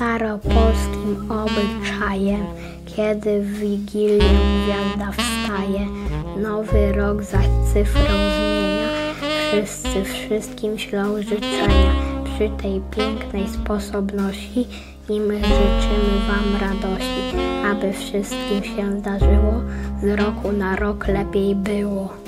staropolskim obyczajem, kiedy w Wigilię gwiazda wstaje, nowy rok zaś cyfrą zmienia, wszyscy wszystkim ślą życzenia. Przy tej pięknej sposobności i my życzymy Wam radości, aby wszystkim się zdarzyło, z roku na rok lepiej było.